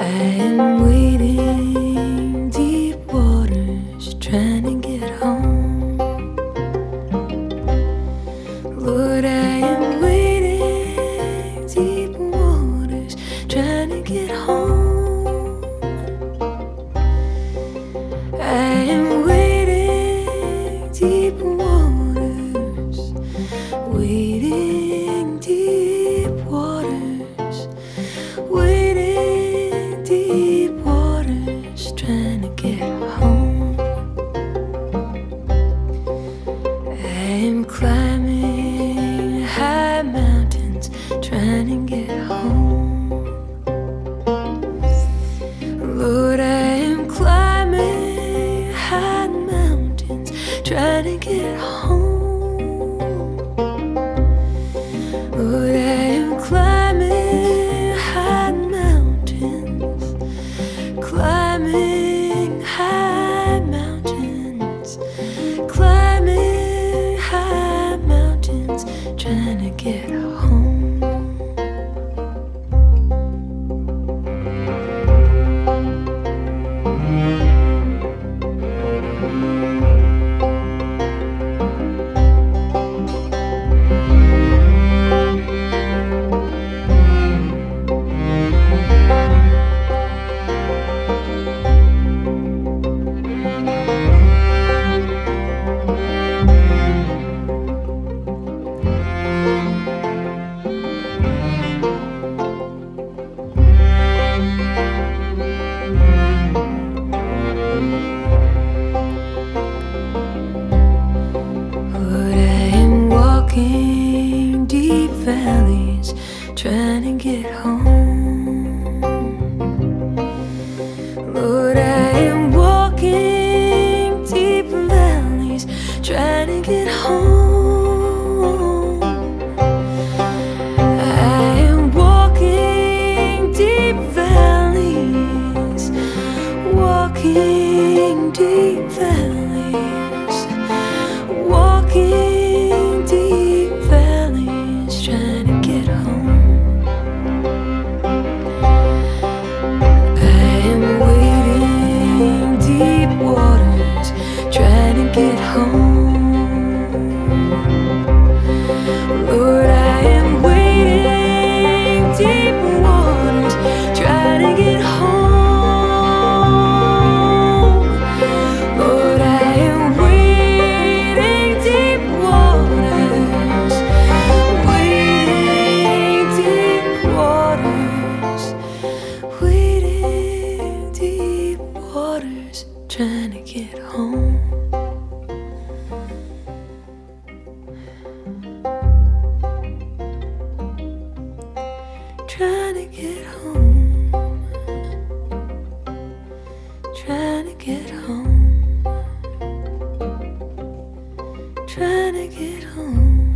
I'm waiting deep waters trying to climbing high mountains, trying to get home. Lord, I am climbing high mountains, trying to get home. Trying to get home. Lord, I am walking deep valleys, trying to get home. I am walking deep valleys, walking deep home. Trying to get home.